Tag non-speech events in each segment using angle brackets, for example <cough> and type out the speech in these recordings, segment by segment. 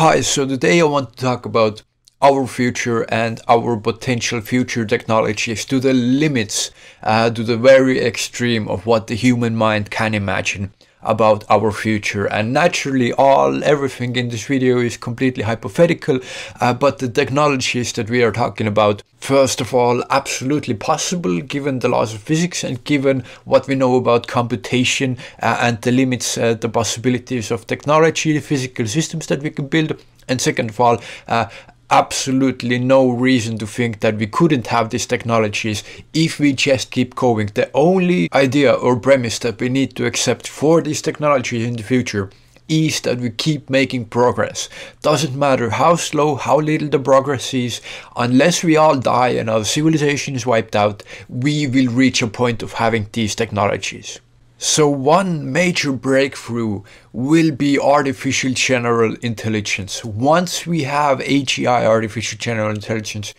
Hi, so today I want to talk about our future and our potential future technologies to the limits, uh, to the very extreme of what the human mind can imagine about our future. And naturally all everything in this video is completely hypothetical uh, but the technologies that we are talking about first of all absolutely possible given the laws of physics and given what we know about computation uh, and the limits uh, the possibilities of technology the physical systems that we can build and second of all uh, absolutely no reason to think that we couldn't have these technologies if we just keep going. The only idea or premise that we need to accept for these technologies in the future is that we keep making progress. Doesn't matter how slow, how little the progress is, unless we all die and our civilization is wiped out, we will reach a point of having these technologies. So one major breakthrough will be artificial general intelligence. Once we have AGI, artificial general intelligence,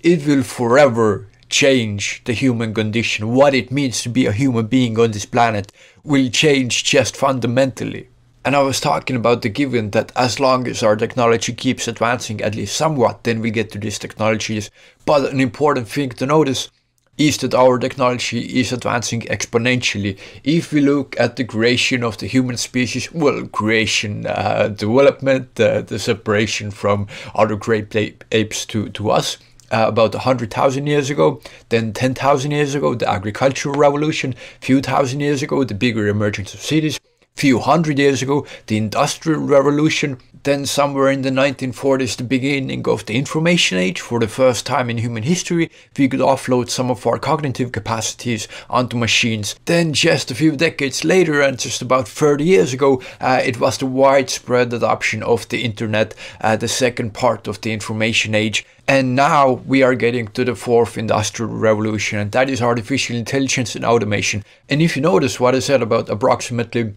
it will forever change the human condition. What it means to be a human being on this planet will change just fundamentally. And I was talking about the given that as long as our technology keeps advancing at least somewhat, then we get to these technologies. But an important thing to notice is that our technology is advancing exponentially. If we look at the creation of the human species, well, creation, uh, development, uh, the separation from other great apes to, to us, uh, about 100,000 years ago, then 10,000 years ago, the agricultural revolution, few thousand years ago, the bigger emergence of cities, few hundred years ago, the industrial revolution, then somewhere in the 1940s, the beginning of the information age, for the first time in human history, we could offload some of our cognitive capacities onto machines. Then just a few decades later, and just about 30 years ago, uh, it was the widespread adoption of the internet, uh, the second part of the information age. And now we are getting to the fourth industrial revolution, and that is artificial intelligence and automation. And if you notice what I said about approximately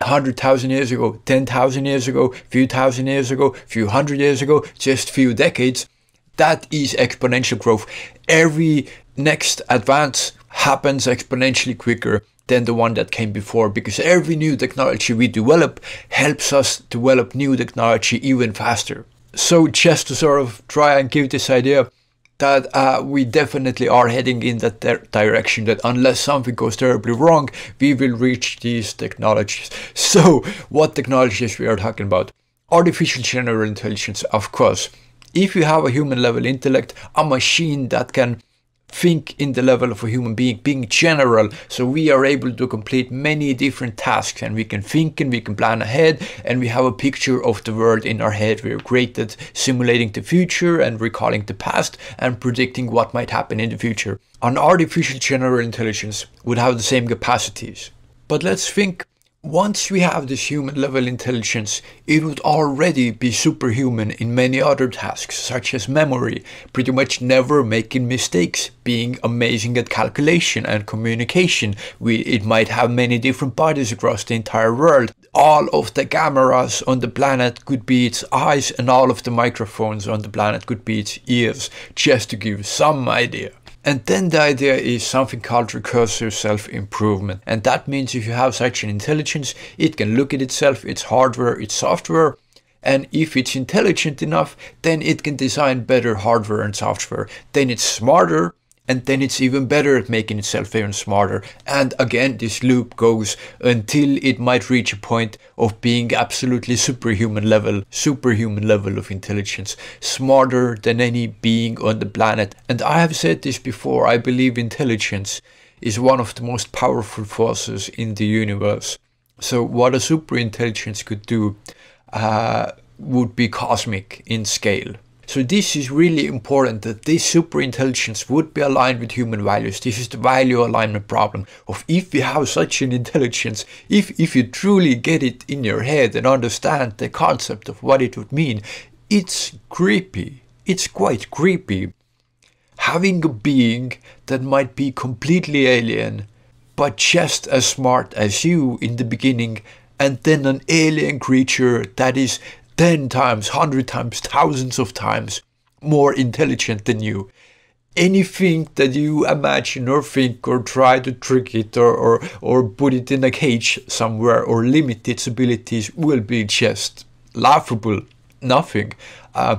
100,000 years ago, 10,000 years ago, few thousand years ago, few hundred years ago, just few decades. That is exponential growth. Every next advance happens exponentially quicker than the one that came before because every new technology we develop helps us develop new technology even faster. So just to sort of try and give this idea, that uh, we definitely are heading in that direction that unless something goes terribly wrong we will reach these technologies. <laughs> So what technologies we are talking about? Artificial general intelligence of course. If you have a human level intellect a machine that can think in the level of a human being, being general, so we are able to complete many different tasks and we can think and we can plan ahead and we have a picture of the world in our head. We're great at simulating the future and recalling the past and predicting what might happen in the future. An artificial general intelligence would have the same capacities. But let's think once we have this human level intelligence, it would already be superhuman in many other tasks, such as memory, pretty much never making mistakes, being amazing at calculation and communication. We, it might have many different bodies across the entire world. All of the cameras on the planet could be its eyes, and all of the microphones on the planet could be its ears, just to give some idea. And then the idea is something called recursive self-improvement. And that means if you have such an intelligence, it can look at itself, its hardware, its software, and if it's intelligent enough, then it can design better hardware and software. Then it's smarter, and then it's even better at making itself even smarter. And again, this loop goes until it might reach a point of being absolutely superhuman level, superhuman level of intelligence, smarter than any being on the planet. And I have said this before, I believe intelligence is one of the most powerful forces in the universe. So what a super intelligence could do uh, would be cosmic in scale. So this is really important that this super intelligence would be aligned with human values. This is the value alignment problem of if you have such an intelligence, if, if you truly get it in your head and understand the concept of what it would mean, it's creepy. It's quite creepy. Having a being that might be completely alien, but just as smart as you in the beginning, and then an alien creature that is 10 times, 100 times, thousands of times more intelligent than you. Anything that you imagine or think or try to trick it or, or, or put it in a cage somewhere or limit its abilities will be just laughable. nothing. Uh,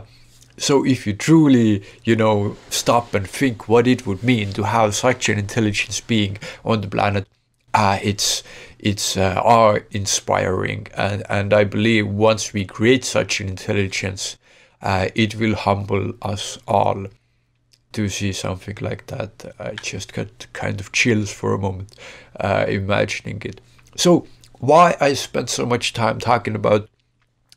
so if you truly, you know, stop and think what it would mean to have such an intelligence being on the planet, uh, it's it's uh, awe inspiring, and and I believe once we create such an intelligence, uh, it will humble us all. To see something like that, I just got kind of chills for a moment, uh, imagining it. So why I spent so much time talking about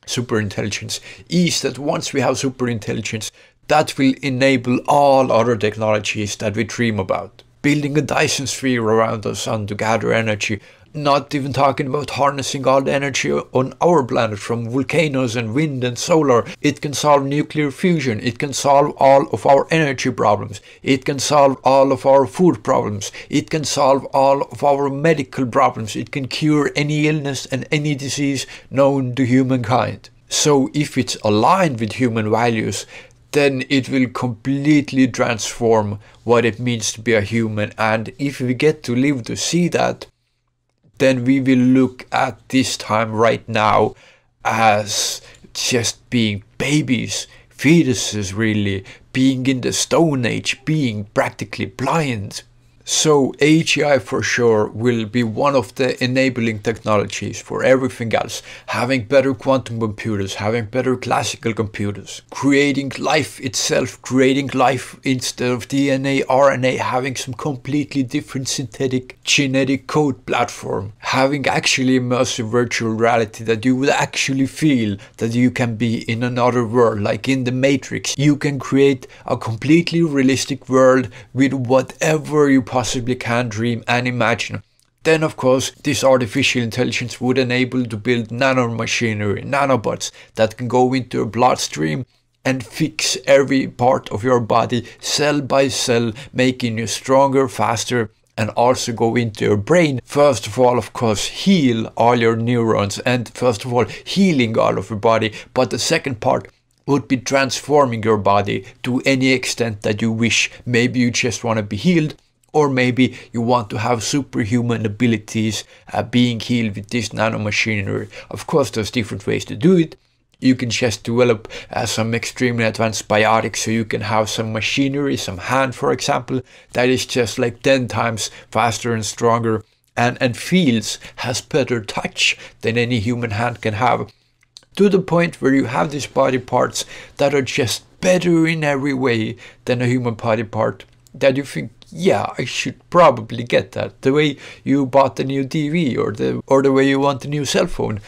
superintelligence is that once we have superintelligence, that will enable all other technologies that we dream about. Building a Dyson sphere around the sun to gather energy not even talking about harnessing all the energy on our planet from volcanoes and wind and solar. It can solve nuclear fusion. It can solve all of our energy problems. It can solve all of our food problems. It can solve all of our medical problems. It can cure any illness and any disease known to humankind. So if it's aligned with human values, then it will completely transform what it means to be a human. And if we get to live to see that, then we will look at this time right now as just being babies, fetuses really, being in the Stone Age, being practically blind. So AGI for sure will be one of the enabling technologies for everything else. Having better quantum computers, having better classical computers, creating life itself, creating life instead of DNA, RNA, having some completely different synthetic genetic code platform, having actually immersive virtual reality that you would actually feel that you can be in another world, like in the Matrix. You can create a completely realistic world with whatever you possibly can dream and imagine. Then, of course, this artificial intelligence would enable to build nanomachinery, nanobots that can go into your bloodstream and fix every part of your body cell by cell, making you stronger, faster, and also go into your brain. First of all, of course, heal all your neurons and first of all, healing all of your body. But the second part would be transforming your body to any extent that you wish. Maybe you just want to be healed or maybe you want to have superhuman abilities uh, being healed with this nanomachinery. Of course, there's different ways to do it. You can just develop uh, some extremely advanced bionics so you can have some machinery, some hand, for example, that is just like 10 times faster and stronger and, and feels, has better touch than any human hand can have. To the point where you have these body parts that are just better in every way than a human body part that you think yeah, I should probably get that. The way you bought the new TV or the or the way you want a new cell phone.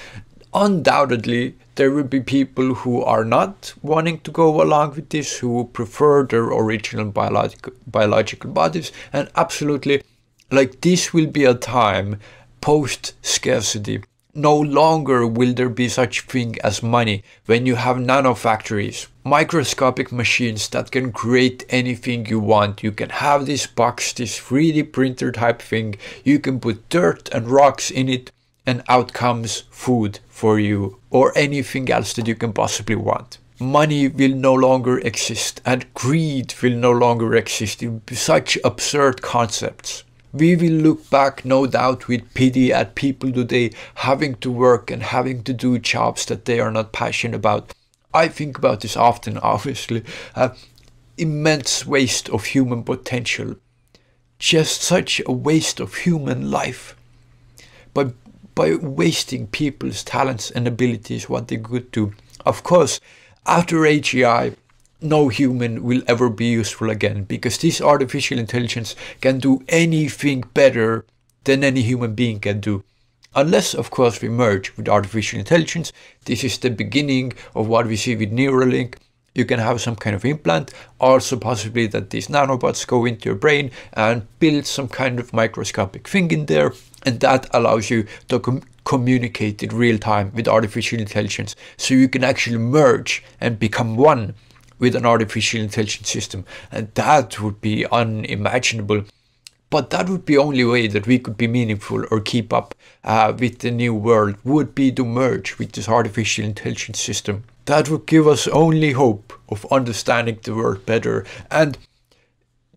Undoubtedly, there will be people who are not wanting to go along with this, who prefer their original biological biological bodies, and absolutely, like this will be a time post scarcity no longer will there be such thing as money when you have nanofactories, microscopic machines that can create anything you want. You can have this box, this 3D printer type thing. You can put dirt and rocks in it and out comes food for you or anything else that you can possibly want. Money will no longer exist and greed will no longer exist. Such absurd concepts. We will look back, no doubt, with pity at people today having to work and having to do jobs that they are not passionate about. I think about this often, <laughs> obviously. Uh, immense waste of human potential. Just such a waste of human life. By, by wasting people's talents and abilities, what they could do. Of course, after AGI, no human will ever be useful again because this artificial intelligence can do anything better than any human being can do. Unless, of course, we merge with artificial intelligence. This is the beginning of what we see with Neuralink. You can have some kind of implant, also possibly that these nanobots go into your brain and build some kind of microscopic thing in there, and that allows you to com communicate in real time with artificial intelligence. So you can actually merge and become one with an artificial intelligence system. And that would be unimaginable. But that would be only way that we could be meaningful or keep up uh, with the new world would be to merge with this artificial intelligence system. That would give us only hope of understanding the world better. And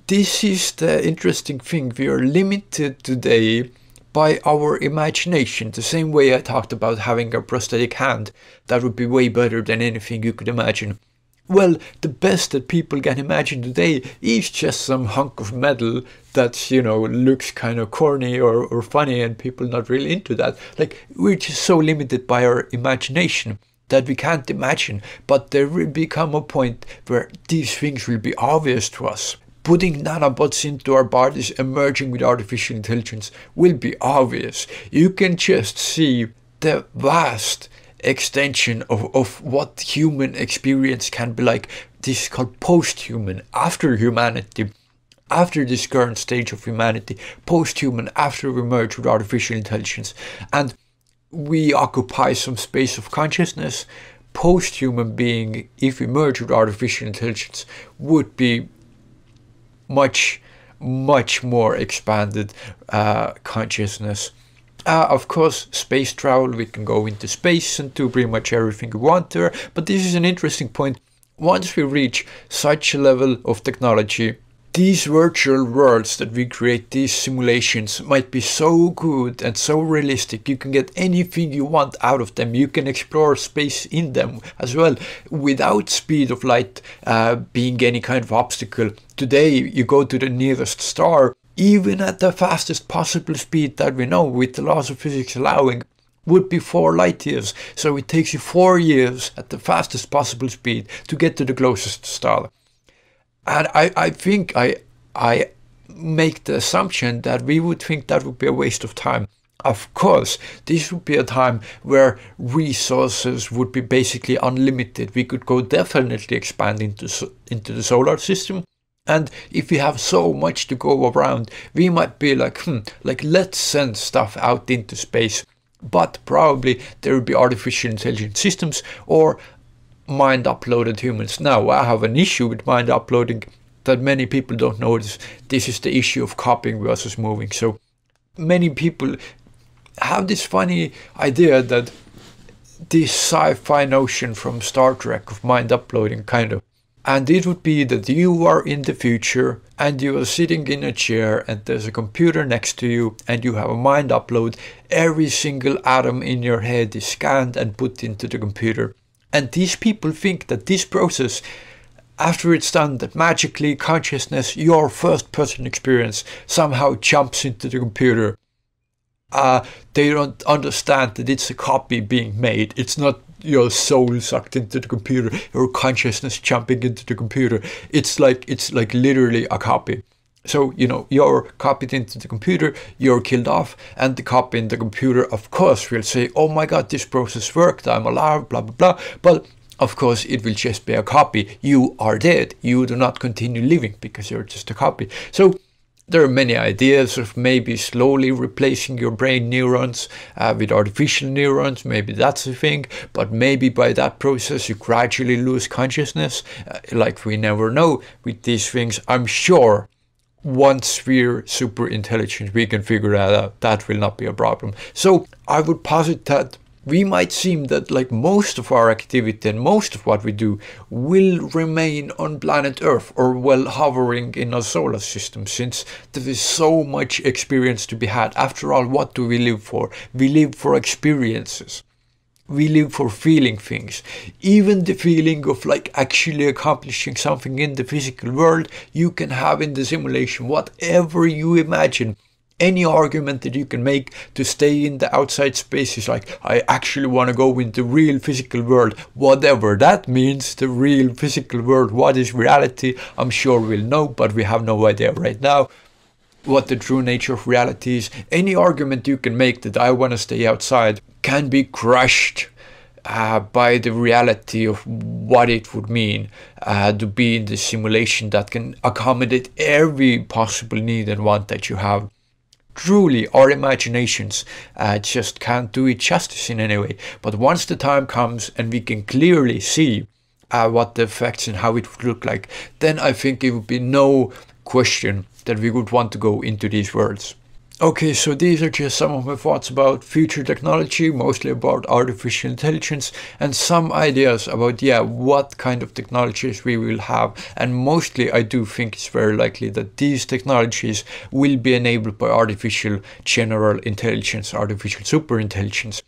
this is the interesting thing. We are limited today by our imagination, the same way I talked about having a prosthetic hand. That would be way better than anything you could imagine. Well, the best that people can imagine today is just some hunk of metal that, you know, looks kind of corny or, or funny and people not really into that. Like, we're just so limited by our imagination that we can't imagine. But there will become a point where these things will be obvious to us. Putting nanobots into our bodies emerging with artificial intelligence will be obvious. You can just see the vast extension of, of what human experience can be like. This is called post-human, after humanity, after this current stage of humanity, post-human, after we merge with artificial intelligence. And we occupy some space of consciousness. Post-human being, if we merge with artificial intelligence, would be much, much more expanded uh, consciousness. Uh, of course, space travel, we can go into space and do pretty much everything we want there. But this is an interesting point. Once we reach such a level of technology, these virtual worlds that we create, these simulations, might be so good and so realistic. You can get anything you want out of them. You can explore space in them as well without speed of light uh, being any kind of obstacle. Today, you go to the nearest star even at the fastest possible speed that we know with the laws of physics allowing would be 4 light years. So it takes you 4 years at the fastest possible speed to get to the closest star. And I, I think I, I make the assumption that we would think that would be a waste of time. Of course, this would be a time where resources would be basically unlimited. We could go definitely expand into, into the solar system and if we have so much to go around, we might be like, hmm, like let's send stuff out into space. But probably there will be artificial intelligence systems or mind uploaded humans. Now, I have an issue with mind uploading that many people don't notice. This is the issue of copying versus moving. So many people have this funny idea that this sci-fi notion from Star Trek of mind uploading kind of and it would be that you are in the future and you are sitting in a chair and there's a computer next to you and you have a mind upload. Every single atom in your head is scanned and put into the computer. And these people think that this process, after it's done, that magically consciousness, your first person experience, somehow jumps into the computer. Uh, they don't understand that it's a copy being made. It's not your soul sucked into the computer, your consciousness jumping into the computer. It's like it's like literally a copy. So, you know, you're copied into the computer, you're killed off, and the copy in the computer, of course, will say, oh my god, this process worked, I'm alive, blah, blah, blah. But of course, it will just be a copy. You are dead. You do not continue living because you're just a copy. So there are many ideas of maybe slowly replacing your brain neurons uh, with artificial neurons. Maybe that's a thing, but maybe by that process you gradually lose consciousness. Uh, like we never know with these things. I'm sure once we're super intelligent, we can figure that out. That will not be a problem. So I would posit that we might seem that like most of our activity and most of what we do will remain on planet Earth or well hovering in our solar system since there is so much experience to be had. After all, what do we live for? We live for experiences. We live for feeling things. Even the feeling of like actually accomplishing something in the physical world, you can have in the simulation whatever you imagine any argument that you can make to stay in the outside space is like I actually want to go into real physical world. Whatever that means the real physical world what is reality I'm sure we'll know but we have no idea right now what the true nature of reality is. Any argument you can make that I want to stay outside can be crushed uh, by the reality of what it would mean uh, to be in the simulation that can accommodate every possible need and want that you have truly our imaginations uh, just can't do it justice in any way. But once the time comes and we can clearly see uh, what the effects and how it would look like, then I think it would be no question that we would want to go into these worlds. Okay, so these are just some of my thoughts about future technology, mostly about artificial intelligence, and some ideas about, yeah, what kind of technologies we will have. And mostly, I do think it's very likely that these technologies will be enabled by artificial general intelligence, artificial super intelligence.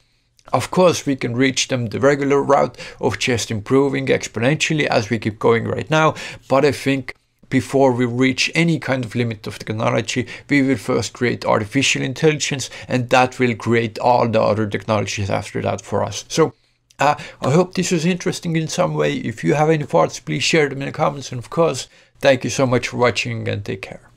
Of course, we can reach them the regular route of just improving exponentially as we keep going right now, but I think before we reach any kind of limit of technology, we will first create artificial intelligence and that will create all the other technologies after that for us. So uh, I hope this was interesting in some way. If you have any thoughts, please share them in the comments. And of course, thank you so much for watching and take care.